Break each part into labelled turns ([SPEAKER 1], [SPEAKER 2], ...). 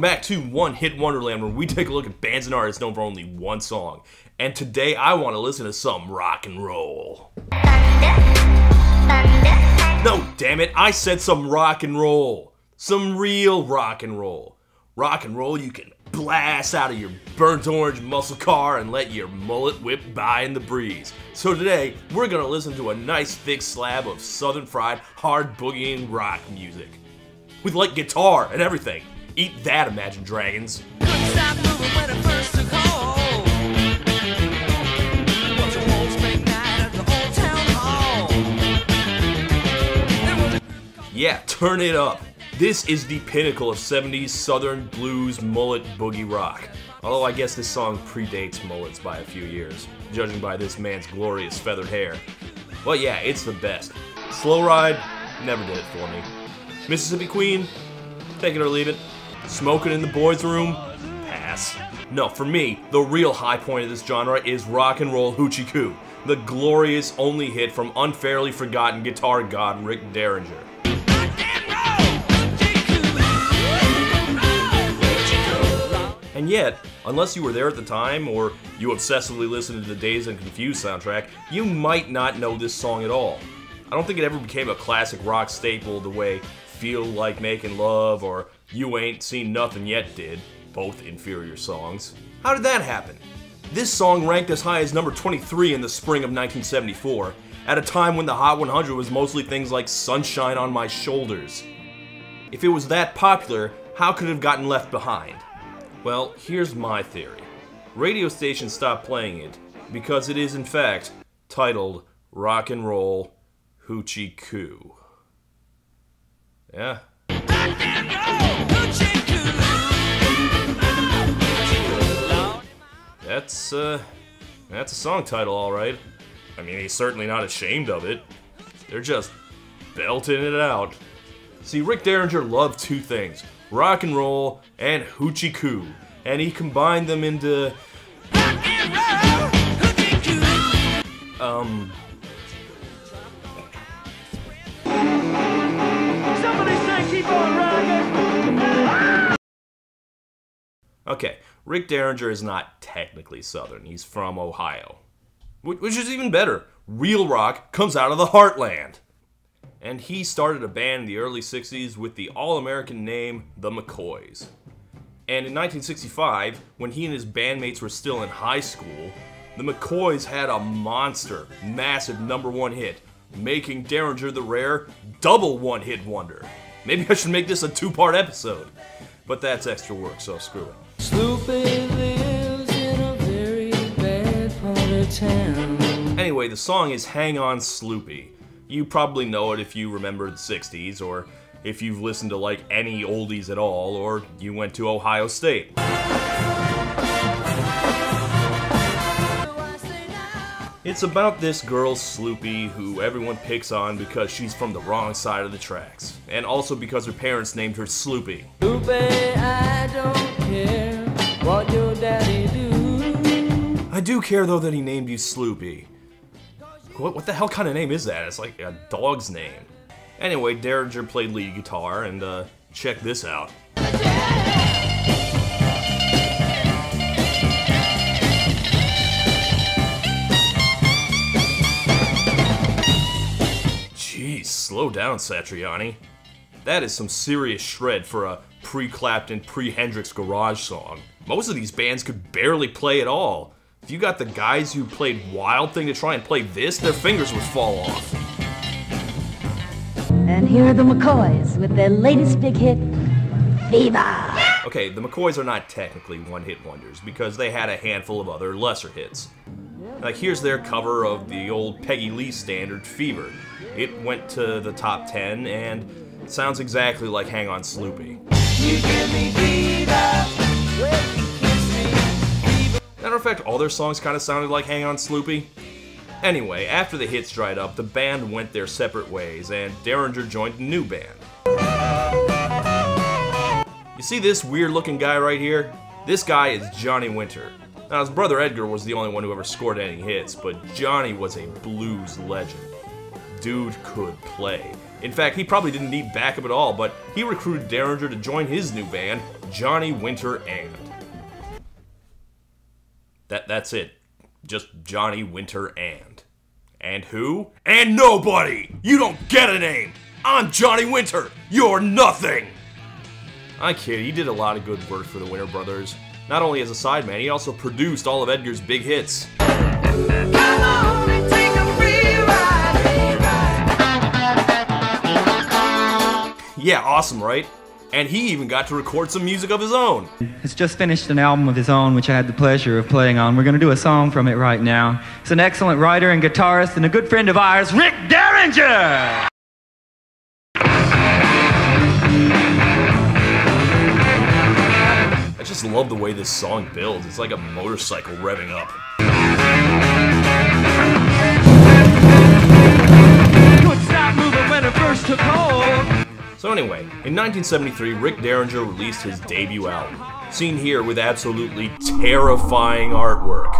[SPEAKER 1] Welcome back to One Hit Wonderland, where we take a look at bands and artists known for only one song. And today I want to listen to some rock and roll. No, damn it, I said some rock and roll. Some real rock and roll. Rock and roll you can blast out of your burnt orange muscle car and let your mullet whip by in the breeze. So today, we're gonna listen to a nice thick slab of southern fried, hard boogieing rock music. With like guitar and everything. Eat that, Imagine Dragons.
[SPEAKER 2] Couldn't stop moving when it first took hold. It was a whole spring night at the old town hall. There was a
[SPEAKER 1] Yeah, turn it up. This is the pinnacle of 70s Southern blues mullet boogie rock. Although I guess this song predates mullets by a few years, judging by this man's glorious feathered hair. But yeah, it's the best. Slow Ride, never did it for me. Mississippi Queen, take it or leave it. Smoking in the boys' room, pass. No, for me, the real high point of this genre is rock and roll hoochie koo, the glorious only hit from unfairly forgotten guitar god Rick Derringer.
[SPEAKER 2] And
[SPEAKER 1] yet, unless you were there at the time or you obsessively listened to the Dazed and Confused soundtrack, you might not know this song at all. I don't think it ever became a classic rock staple the way Feel Like Making Love or You Ain't Seen Nothing Yet did, both inferior songs. How did that happen? This song ranked as high as number 23 in the spring of 1974, at a time when the Hot 100 was mostly things like Sunshine on My Shoulders. If it was that popular, how could it have gotten left behind? Well, here's my theory. Radio stations stopped playing it because it is, in fact, titled Rock and Roll Hoochie Koo. Yeah. That's, uh, that's a song title, alright. I mean, he's certainly not ashamed of it. They're just belting it out. See, Rick Derringer loved two things rock and roll and hoochie koo, and he combined them into,
[SPEAKER 2] roll.
[SPEAKER 1] Um. Okay, Rick Derringer is not technically Southern. He's from Ohio. Which is even better. Real rock comes out of the heartland. And he started a band in the early 60s with the all American name The McCoys. And in 1965, when he and his bandmates were still in high school, the McCoys had a monster, massive number one hit, making Derringer the rare double one hit wonder. Maybe I should make this a two part episode. But that's extra work, so screw it.
[SPEAKER 3] Sloopy lives in a very bad part of town.
[SPEAKER 1] Anyway, the song is Hang On Sloopy. You probably know it if you remember the 60s, or if you've listened to like any oldies at all, or you went to Ohio State. It's about this girl Sloopy who everyone picks on because she's from the wrong side of the tracks, and also because her parents named her Sloopy.
[SPEAKER 3] Sloopy, I don't care what your daddy do.
[SPEAKER 1] I do care though that he named you Sloopy. What, what the hell kind of name is that? It's like a dog's name. Anyway, Derringer played lead guitar, and uh, check this out. Jeez, slow down, Satriani. That is some serious shred for a pre-Clapton, pre-Hendrix garage song. Most of these bands could barely play at all. If you got the guys who played Wild Thing to try and play this, their fingers would fall off.
[SPEAKER 4] And here are the McCoys with their latest big hit, Viva!
[SPEAKER 1] Okay, the McCoys are not technically one-hit wonders because they had a handful of other lesser hits. Like here's their cover of the old Peggy Lee standard Fever. It went to the top 10 and sounds exactly like Hang On Sloopy. Matter of fact, all their songs kind of sounded like Hang On Sloopy. Anyway, after the hits dried up, the band went their separate ways and Derringer joined a new band. You see this weird looking guy right here? This guy is Johnny Winter. Now, his brother Edgar was the only one who ever scored any hits, but Johnny was a blues legend. Dude could play. In fact, he probably didn't need backup at all, but he recruited Derringer to join his new band, Johnny Winter and. That that's it. Just Johnny Winter and. And who? And nobody! You don't get a name! I'm Johnny Winter! You're nothing! I kid, he did a lot of good work for the Winter Brothers. Not only as a sideman, he also produced all of Edgar's big hits. Yeah, awesome, right? And he even got to record some music of his own.
[SPEAKER 5] has just finished an album of his own, which I had the pleasure of playing on. We're going to do a song from it right now. He's an excellent writer and guitarist and a good friend of ours, Rick Derringer!
[SPEAKER 1] I just love the way this song builds. It's like a motorcycle revving up.
[SPEAKER 5] Couldn't stop moving when it first took hold.
[SPEAKER 1] So anyway, in 1973, Rick Derringer released his debut album, seen here with absolutely terrifying artwork.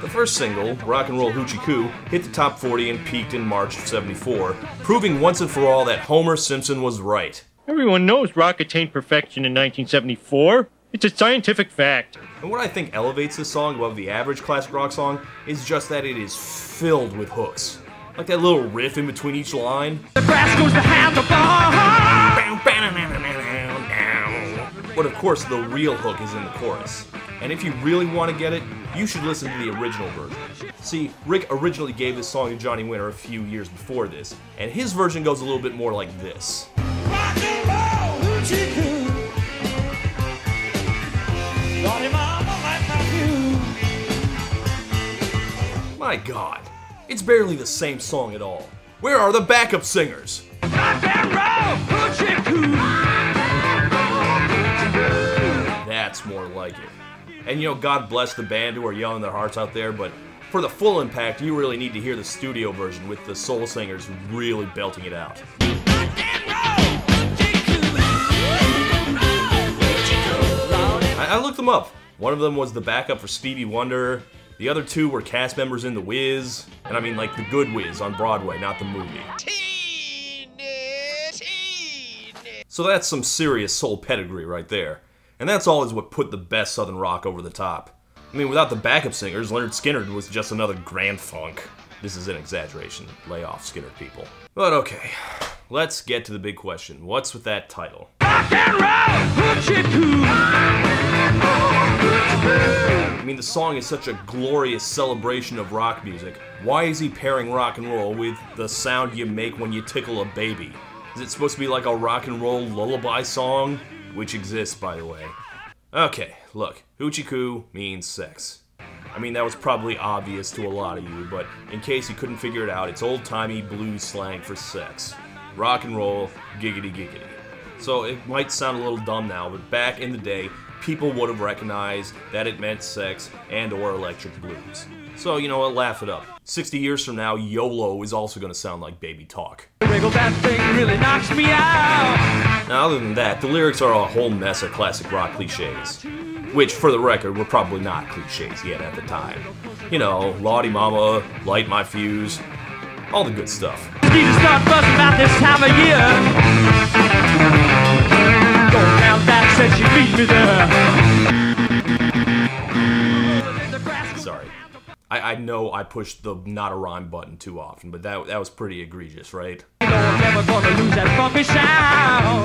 [SPEAKER 1] The first single, Rock and Roll Hoochie Koo, hit the top 40 and peaked in March of 74, proving once and for all that Homer Simpson was right.
[SPEAKER 6] Everyone knows rock attained perfection in 1974. It's a scientific fact.
[SPEAKER 1] And what I think elevates this song above the average classic rock song is just that it is filled with hooks. Like that little riff in between each line.
[SPEAKER 5] The grass goes to handlebar.
[SPEAKER 1] But of course, the real hook is in the chorus. And if you really want to get it, you should listen to the original version. See, Rick originally gave this song to Johnny Winter a few years before this, and his version goes a little bit more like this.
[SPEAKER 2] My
[SPEAKER 1] god, it's barely the same song at all. Where are the backup singers? Like it. And you know, God bless the band who are yelling their hearts out there, but for the full impact, you really need to hear the studio version with the soul singers really belting it out.
[SPEAKER 2] Rock and roll, hoochie koo. Hoochie koo. Lordy
[SPEAKER 1] I, I looked them up. One of them was the backup for Stevie Wonder. The other two were cast members in The Wiz. And I mean, like, the good Wiz on Broadway, not the movie. So that's some serious soul pedigree right there. And that's always what put the best Southern rock over the top. I mean, without the backup singers, Lynyrd Skynyrd was just another Grand Funk. This is an exaggeration. Lay off, Skinner people. But okay, let's get to the big question. What's with that title?
[SPEAKER 2] Rock and roll, hoochie.
[SPEAKER 1] I mean, the song is such a glorious celebration of rock music. Why is he pairing rock and roll with the sound you make when you tickle a baby? Is it supposed to be like a rock and roll lullaby song? Which exists, by the way. Okay, look, hoochie koo means sex. I mean, that was probably obvious to a lot of you, but in case you couldn't figure it out, it's old timey blues slang for sex. Rock and roll, giggity giggity. So it might sound a little dumb now, but back in the day, people would have recognized that it meant sex and or electric blues. So, you know what, laugh it up. 60 years from now, YOLO is also gonna sound like baby talk.
[SPEAKER 5] Wiggle that thing really knocks me out.
[SPEAKER 1] Now, other than that, the lyrics are a whole mess of classic rock cliches. Which, for the record, were probably not cliches yet at the time. You know, Lottie Mama, Light My Fuse, all the good stuff.
[SPEAKER 5] Need to start buzzing about this time of year. Down back said she beat me there.
[SPEAKER 1] I, I know I pushed the not a rhyme button too often, but that, that was pretty egregious, right?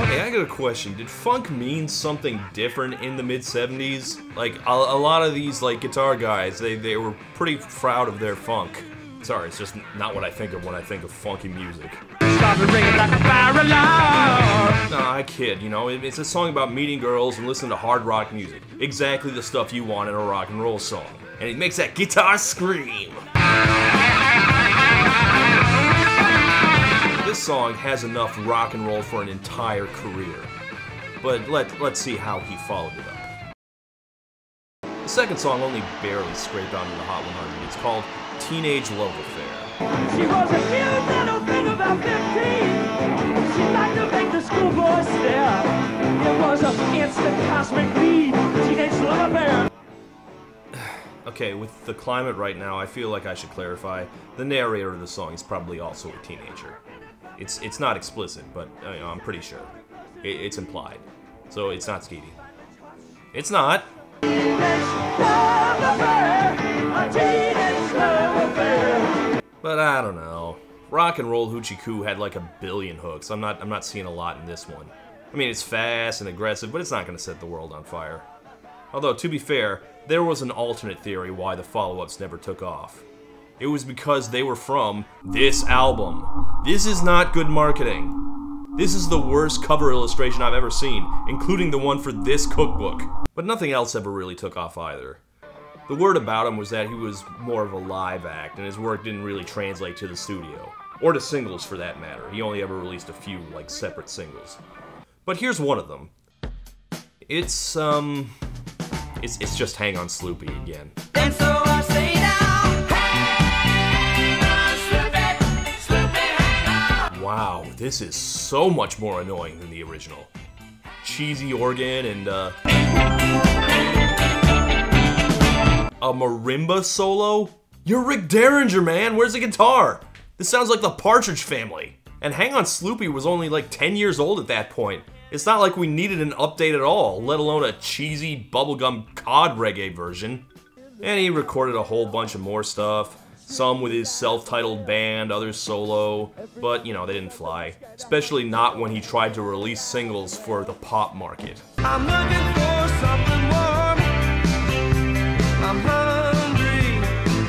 [SPEAKER 1] Hey, I got a question. Did funk mean something different in the mid 70s? Like, a, a lot of these, like, guitar guys, they, they were pretty proud of their funk. Sorry, it's just not what I think of when I think of funky music. No, I kid, you know, it's a song about meeting girls and listening to hard rock music. Exactly the stuff you want in a rock and roll song. And it makes that guitar scream. This song has enough rock and roll for an entire career. But let, let's see how he followed it up. The second song only barely scraped onto the Hot 100. It's called Teenage Love Affair.
[SPEAKER 2] She was a cute little thing about 15. She liked to make the stare. It was an instant cosmic lead. Teenage love affair.
[SPEAKER 1] Okay, with the climate right now, I feel like I should clarify. The narrator of the song is probably also a teenager. It's it's not explicit, but uh, you know, I'm pretty sure. It, it's implied. So it's not Skeety. It's not. But I don't know. Rock and Roll Hoochie Koo had like a billion hooks. I'm not I'm not seeing a lot in this one. I mean, it's fast and aggressive, but it's not going to set the world on fire. Although, to be fair, there was an alternate theory why the follow-ups never took off. It was because they were from this album. This is not good marketing. This is the worst cover illustration I've ever seen, including the one for this cookbook. But nothing else ever really took off either. The word about him was that he was more of a live act, and his work didn't really translate to the studio. Or to singles for that matter. He only ever released a few, like, separate singles. But here's one of them. It's, um. It's, it's just Hang On Sloopy again.
[SPEAKER 2] And so I say now, hang on, Sloopy, Sloopy, hang on.
[SPEAKER 1] Wow, this is so much more annoying than the original. Cheesy organ and, uh. A marimba solo? You're Rick Derringer, man! Where's the guitar? This sounds like the Partridge Family. And Hang On Sloopy was only like 10 years old at that point. It's not like we needed an update at all, let alone a cheesy bubblegum cod reggae version. And he recorded a whole bunch of more stuff. Some with his self-titled band, others solo, but you know, they didn't fly. Especially not when he tried to release singles for the pop market.
[SPEAKER 2] I'm looking for something warm. I'm hungry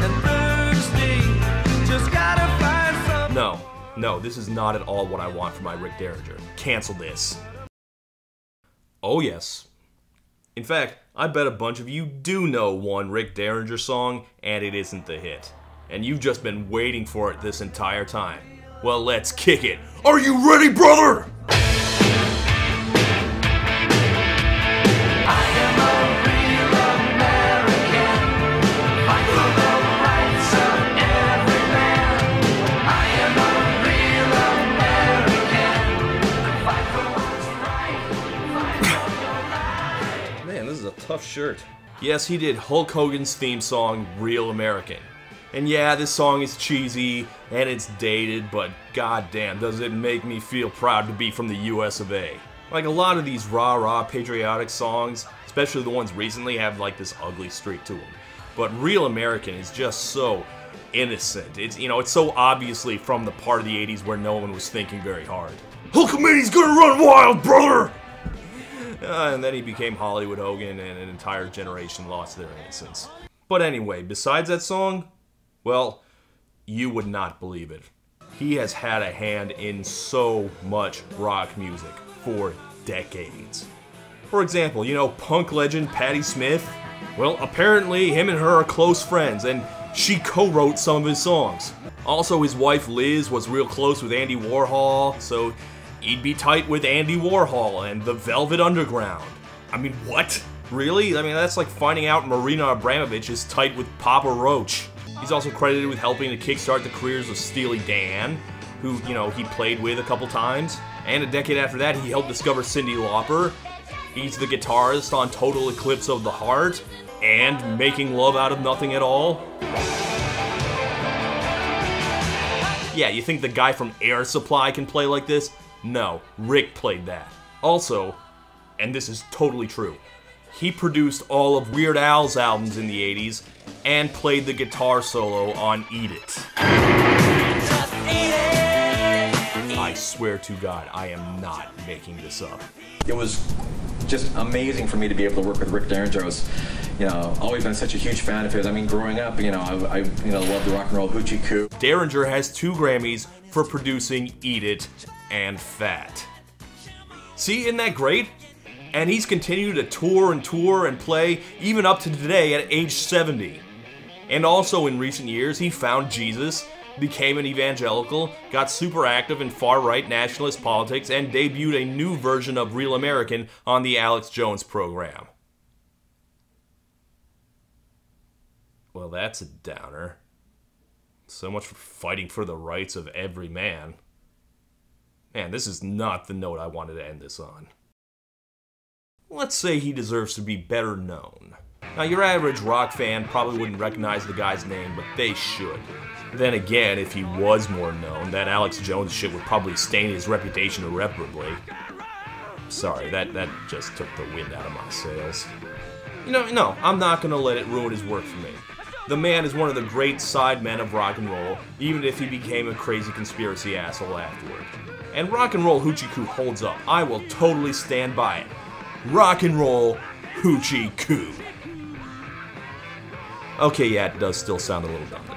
[SPEAKER 2] and thirsty. Just gotta find some.
[SPEAKER 1] No, no, this is not at all what I want for my Rick Derringer. Cancel this. Oh, yes. In fact, I bet a bunch of you do know one Rick Derringer song, and it isn't the hit. And you've just been waiting for it this entire time. Well, let's kick it. Are you ready, brother? Tough shirt. Yes, he did Hulk Hogan's theme song, Real American. And yeah, this song is cheesy and it's dated, but goddamn, does it make me feel proud to be from the US of A. Like a lot of these rah rah patriotic songs, especially the ones recently, have like this ugly streak to them. But Real American is just so innocent. It's you know, it's so obviously from the part of the 80s where no one was thinking very hard. Hulkamania's gonna run wild, brother! Uh, and then he became Hollywood Hogan, and an entire generation lost their innocence. But anyway, besides that song, well, you would not believe it. He has had a hand in so much rock music for decades. For example, you know punk legend Patti Smith? Well, apparently him and her are close friends, and she co-wrote some of his songs. Also, his wife Liz was real close with Andy Warhol, so he'd be tight with Andy Warhol and the Velvet Underground. I mean, what? Really? I mean, that's like finding out Marina Abramovich is tight with Papa Roach. He's also credited with helping to kickstart the careers of Steely Dan, who, you know, he played with a couple times. And a decade after that, he helped discover Cyndi Lauper. He's the guitarist on Total Eclipse of the Heart and Making Love Out of Nothing at All. Yeah, you think the guy from Air Supply can play like this? No, Rick played that. Also, and this is totally true, he produced all of Weird Al's albums in the 80s and played the guitar solo on Eat It. I swear to God, I am not making this up.
[SPEAKER 7] it was just amazing for me to be able to work with Rick Derringer. I was, you know, always been such a huge fan of his. I mean, growing up, you know, I, I you know, loved the rock and roll hoochie koo.
[SPEAKER 1] Derringer has two Grammys for producing Eat It and Fat. See, isn't that great? And he's continued to tour and tour and play even up to today at age 70. And also in recent years, he found Jesus, became an evangelical, got super active in far right nationalist politics, and debuted a new version of Real American on the Alex Jones program. Well, that's a downer. So much for fighting for the rights of every man. Man, this is not the note I wanted to end this on. let's say he deserves to be better known. Now, your average rock fan probably wouldn't recognize the guy's name, but they should. Then again, if he was more known, that Alex Jones shit would probably stain his reputation irreparably. Sorry, that, that just took the wind out of my sails. You know, no, I'm not gonna let it ruin his work for me. The man is one of the great sidemen of rock and roll, even if he became a crazy conspiracy asshole afterward. And rock and roll Hoochie Koo holds up. I will totally stand by it. Rock and roll Hoochie Koo. Okay, yeah, it does still sound a little dumb.